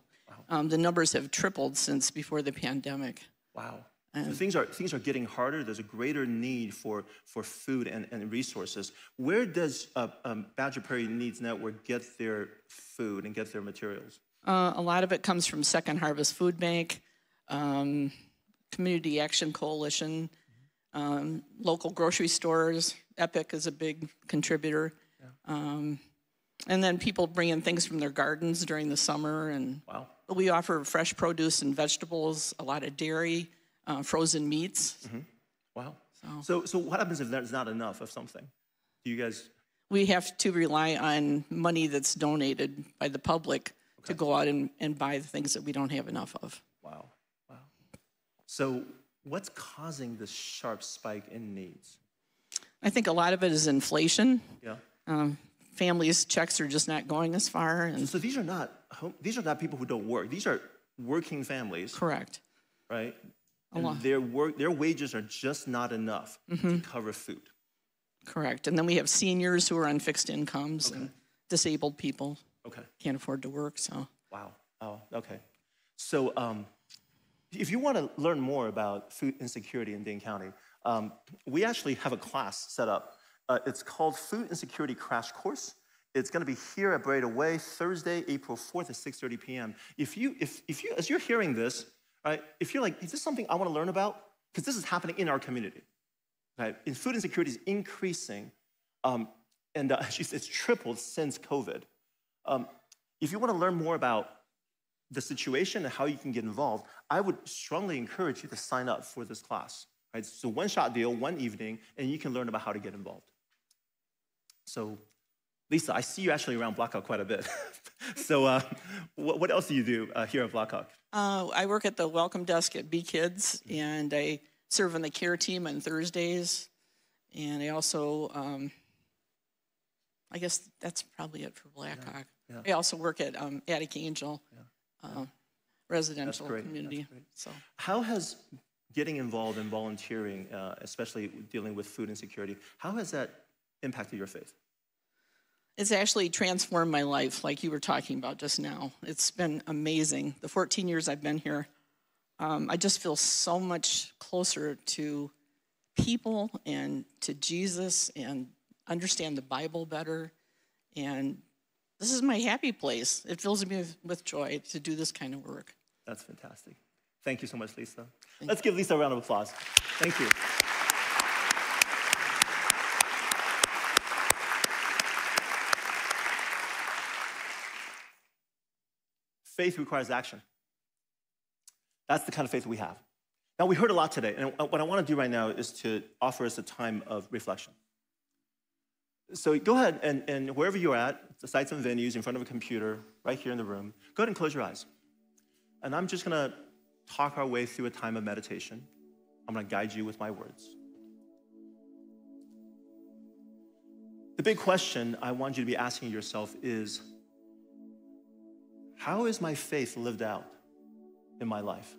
Um, the numbers have tripled since before the pandemic. Wow. So things are things are getting harder. There's a greater need for for food and, and resources. Where does uh, um, Badger Prairie Needs Network get their food and get their materials? Uh, a lot of it comes from Second Harvest Food Bank, um, Community Action Coalition, um, local grocery stores. Epic is a big contributor. Um, and then people bring in things from their gardens during the summer. And Wow. we offer fresh produce and vegetables, a lot of dairy, uh, frozen meats. Wow. So so what happens if there's not enough of something? Do you guys? We have to rely on money that's donated by the public to go out and, and buy the things that we don't have enough of. Wow. Wow. So what's causing this sharp spike in needs? I think a lot of it is inflation. Yeah. Um, families' checks are just not going as far, and So these are not home, these are not people who don't work. These are working families, correct. right? And their work their wages are just not enough to cover food. Correct. And then we have seniors who are on fixed incomes and disabled people Okay. can't afford to work. So Wow. Oh, okay. So, um, if you want to learn more about food insecurity in Dane County, um, we actually have a class set up. Uh, it's called Food Insecurity Crash Course. It's going to be here at Braid Away Thursday, April 4th at 6:30 p.m. If you, if, if you, as you're hearing this, right, if you're like, is this something I want to learn about? Because this is happening in our community, right? And food insecurity is increasing, um, and uh, it's tripled since COVID. Um, if you want to learn more about the situation and how you can get involved, I would strongly encourage you to sign up for this class. Right? It's a one-shot deal, one evening, and you can learn about how to get involved. So, Lisa, I see you actually around Blackhawk quite a bit. so, uh, what, what else do you do uh, here at Blackhawk? uh, I work at the welcome desk at B Kids, and I serve on the care team on Thursdays. And I also, um, I guess that's probably it for Blackhawk. yeah. I also work at um, Attic Angel uh, residential great, that's community. great. So. How has getting involved in volunteering, uh, especially dealing with food insecurity, how has that impacted your faith? It's actually transformed my life, like you were talking about just now. It's been amazing. The 14 years I've been here, um, I just feel so much closer to people and to Jesus and understand the Bible better. And this is my happy place. It fills me with, with joy to do this kind of work. That's fantastic. Thank you so much, Lisa. Let's give Lisa a round of applause. Thank you. Faith requires action. That's the kind of faith we have. Now, we heard a lot today, and uh, what I want to do right now is to offer us a time of reflection. So go ahead and, and wherever you're at, the sites and venues, in front of a computer, right here in the room, go ahead and close your eyes. And I'm just going to talk our way through a time of meditation. I'm going to guide you with my words. The big question I want you to be asking yourself is how is my faith lived out in my life?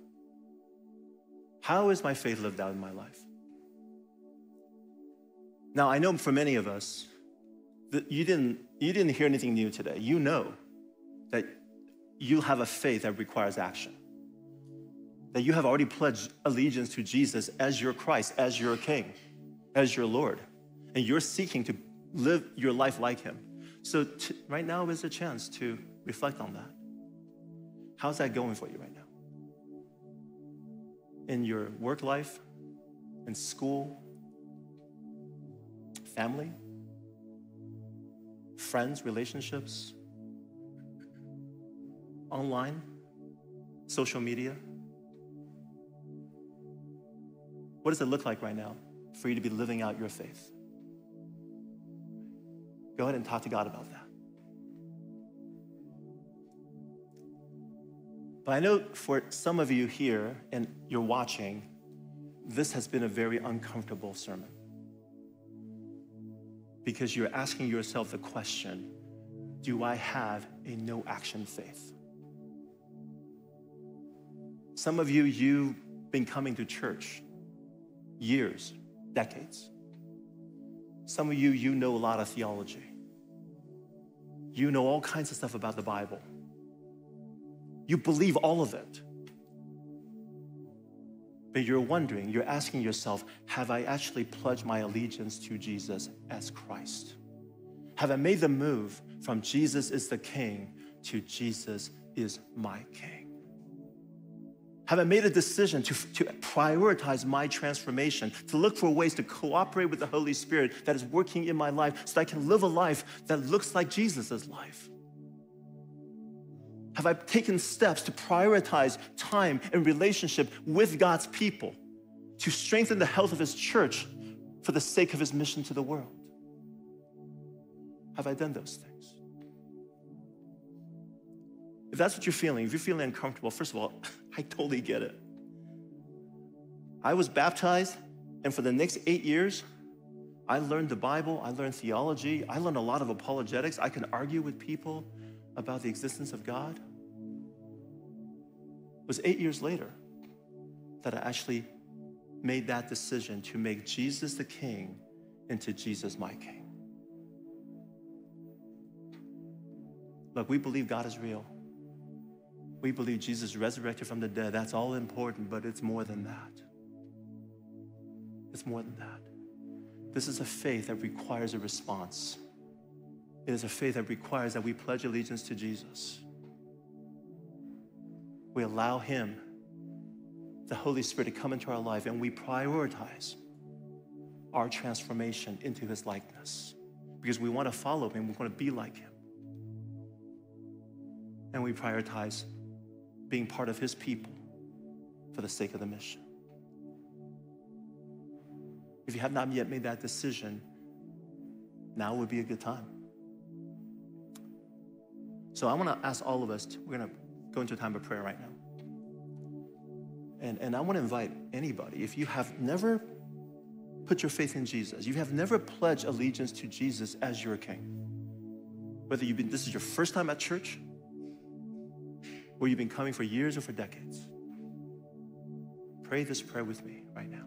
How is my faith lived out in my life? Now, I know for many of us, that you didn't, you didn't hear anything new today. You know that you have a faith that requires action. That you have already pledged allegiance to Jesus as your Christ, as your King, as your Lord. And you're seeking to live your life like Him. So, t- right now is a chance to reflect on that. How's that going for you right now? in your work life, in school, family, friends, relationships, online, social media? What does it look like right now for you to be living out your faith? Go ahead and talk to God about that. But I know for some of you here and you're watching, this has been a very uncomfortable sermon. Because you're asking yourself the question do I have a no action faith? Some of you, you've been coming to church years, decades. Some of you, you know a lot of theology. You know all kinds of stuff about the Bible. You believe all of it. But you're wondering, you're asking yourself, have I actually pledged my allegiance to Jesus as Christ? Have I made the move from Jesus is the King to Jesus is my King? Have I made a decision to, to prioritize my transformation, to look for ways to cooperate with the Holy Spirit that is working in my life so that I can live a life that looks like Jesus' life? Have I taken steps to prioritize time and relationship with God's people to strengthen the health of His church for the sake of His mission to the world? Have I done those things? If that's what you're feeling, if you're feeling uncomfortable, first of all, I totally get it. I was baptized, and for the next eight years, I learned the Bible, I learned theology, I learned a lot of apologetics. I can argue with people about the existence of God. It was eight years later that I actually made that decision to make Jesus the King into Jesus my King. Look, we believe God is real. We believe Jesus resurrected from the dead. That's all important, but it's more than that. It's more than that. This is a faith that requires a response. It is a faith that requires that we pledge allegiance to Jesus. We allow Him, the Holy Spirit, to come into our life and we prioritize our transformation into His likeness because we want to follow Him, we want to be like Him. And we prioritize being part of His people for the sake of the mission. If you have not yet made that decision, now would be a good time. So I want to ask all of us, to, we're going to go into a time of prayer right now. And, and I want to invite anybody, if you have never put your faith in Jesus, you have never pledged allegiance to Jesus as your king, whether you've been, this is your first time at church, or you've been coming for years or for decades, Pray this prayer with me right now.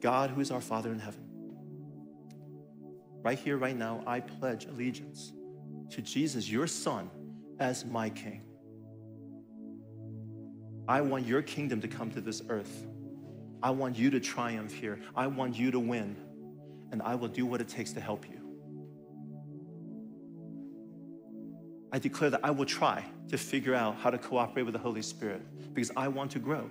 God, who is our Father in heaven, right here, right now, I pledge allegiance to Jesus, your Son, as my King. I want your kingdom to come to this earth. I want you to triumph here. I want you to win. And I will do what it takes to help you. I declare that I will try to figure out how to cooperate with the Holy Spirit because I want to grow.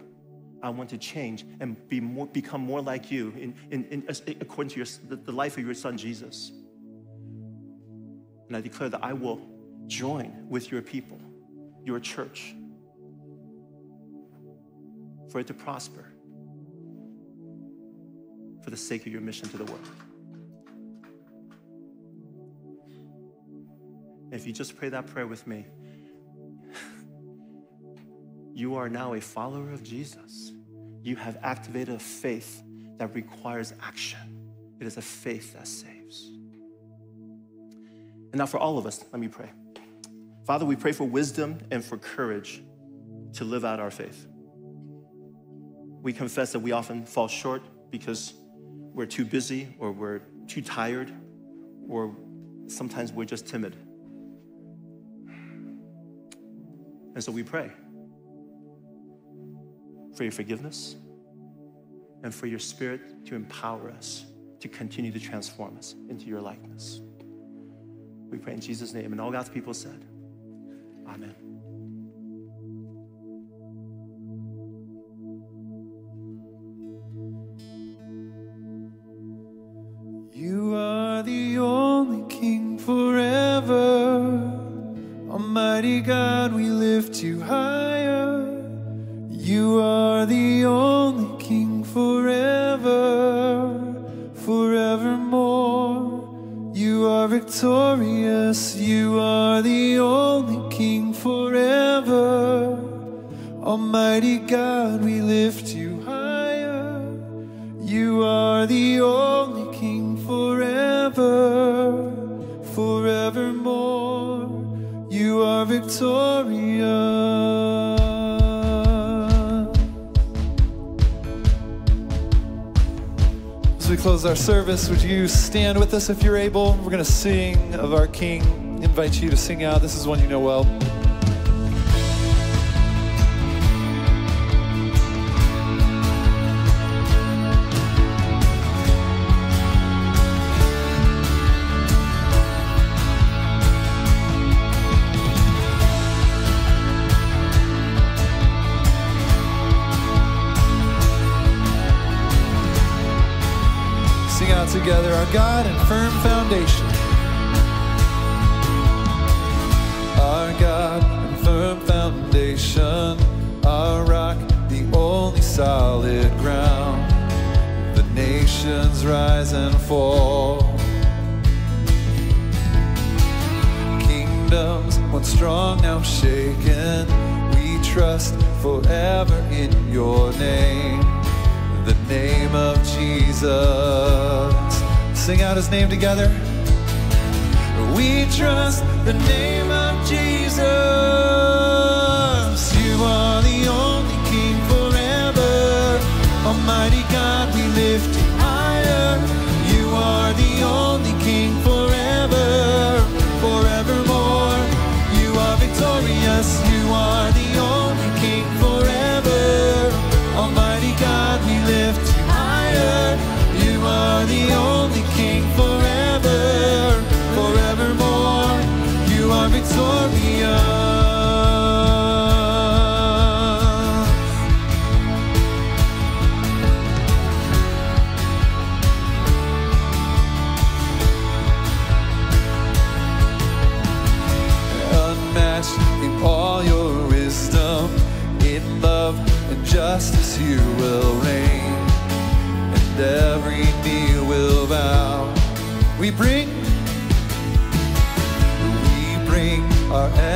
I want to change and be more, become more like you in, in, in, according to your, the, the life of your son Jesus. And I declare that I will join with your people, your church, for it to prosper for the sake of your mission to the world. If you just pray that prayer with me, you are now a follower of Jesus. You have activated a faith that requires action. It is a faith that saves. And now, for all of us, let me pray. Father, we pray for wisdom and for courage to live out our faith. We confess that we often fall short because we're too busy or we're too tired or sometimes we're just timid. And so we pray for your forgiveness and for your spirit to empower us to continue to transform us into your likeness. We pray in Jesus' name. And all God's people said, Amen. We close our service, would you stand with us if you're able? We're going to sing of our King. Invite you to sing out. This is one you know well. God and firm foundation. Our God and firm foundation, our rock, the only solid ground. The nations rise and fall. Kingdoms once strong, now shaken. We trust forever in your name the name of Jesus. Sing out his name together. We trust the name of Jesus. You are the only King forever. Almighty God, we lift you higher. You are the only King forever, forevermore. You are victorious. You are the only King forever. Almighty God, we lift you higher. You are the only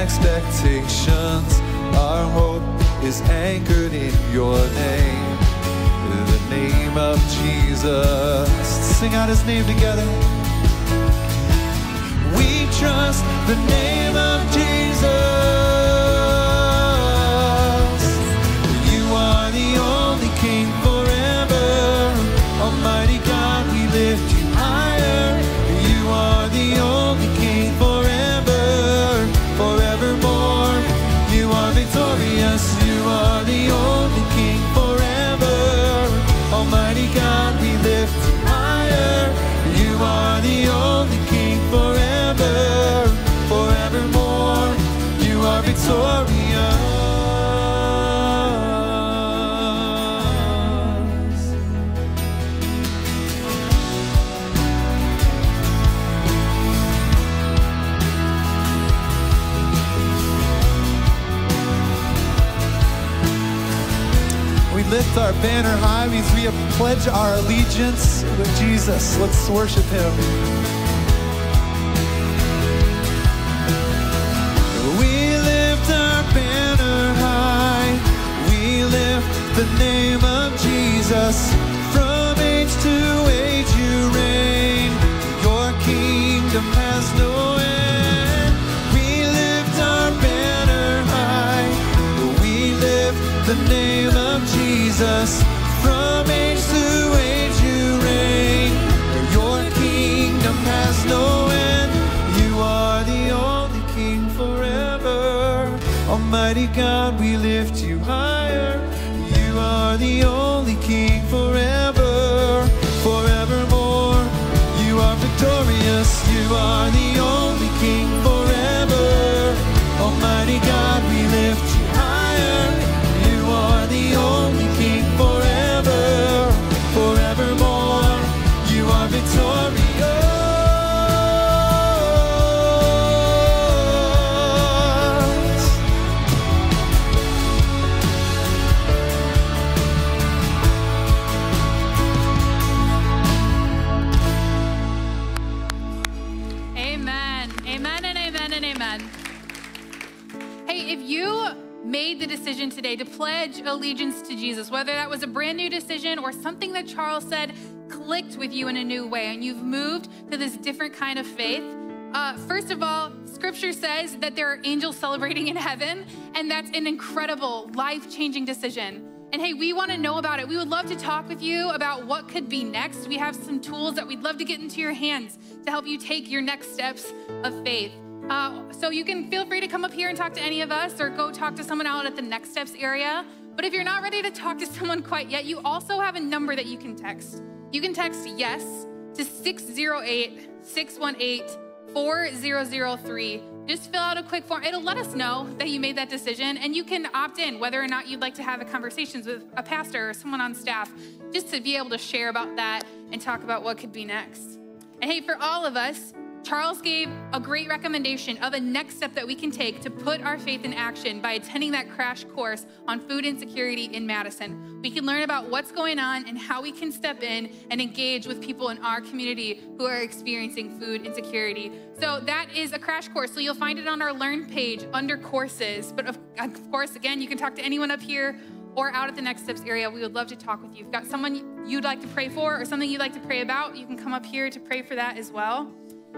expectations. Our hope is anchored in your name, the name of Jesus. Sing out his name together. We trust the name of Jesus. lift our banner high means we have pledged our allegiance with Jesus. Let's worship him. Jesus. From age to age you reign. Your kingdom has no end. We lift our banner high. We lift the name of Jesus. Hey, if you made the decision today to pledge allegiance to Jesus, whether that was a brand new decision or something that Charles said clicked with you in a new way, and you've moved to this different kind of faith, uh, first of all, scripture says that there are angels celebrating in heaven, and that's an incredible, life changing decision. And hey, we want to know about it. We would love to talk with you about what could be next. We have some tools that we'd love to get into your hands to help you take your next steps of faith. Uh, so you can feel free to come up here and talk to any of us or go talk to someone out at the Next Steps area. But if you're not ready to talk to someone quite yet, you also have a number that you can text. You can text yes to 608 618 4003. Just fill out a quick form. It'll let us know that you made that decision, and you can opt in whether or not you'd like to have a conversations with a pastor or someone on staff just to be able to share about that and talk about what could be next. And hey, for all of us, Charles gave a great recommendation of a next step that we can take to put our faith in action by attending that crash course on food insecurity in Madison. We can learn about what's going on and how we can step in and engage with people in our community who are experiencing food insecurity. So that is a crash course. So you'll find it on our Learn page under courses. But of, of course, again, you can talk to anyone up here or out at the Next Steps area. We would love to talk with you. If you've got someone you'd like to pray for or something you'd like to pray about, you can come up here to pray for that as well.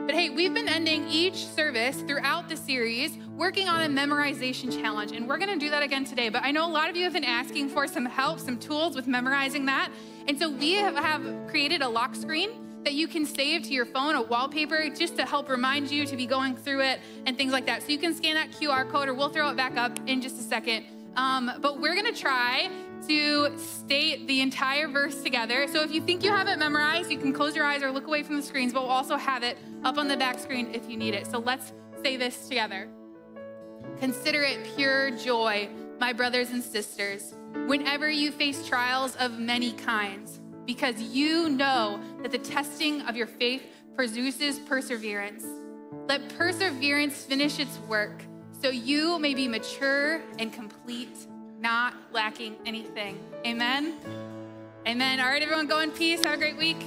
But hey, we've been ending each service throughout the series working on a memorization challenge, and we're gonna do that again today. But I know a lot of you have been asking for some help, some tools with memorizing that. And so we have, have created a lock screen that you can save to your phone, a wallpaper, just to help remind you to be going through it and things like that. So you can scan that QR code, or we'll throw it back up in just a second. Um, but we're gonna try to state the entire verse together. So if you think you have it memorized, you can close your eyes or look away from the screens, but we'll also have it up on the back screen if you need it. So let's say this together. Consider it pure joy, my brothers and sisters, whenever you face trials of many kinds, because you know that the testing of your faith produces perseverance. Let perseverance finish its work so you may be mature and complete, not lacking anything. Amen. Amen. All right, everyone, go in peace. Have a great week.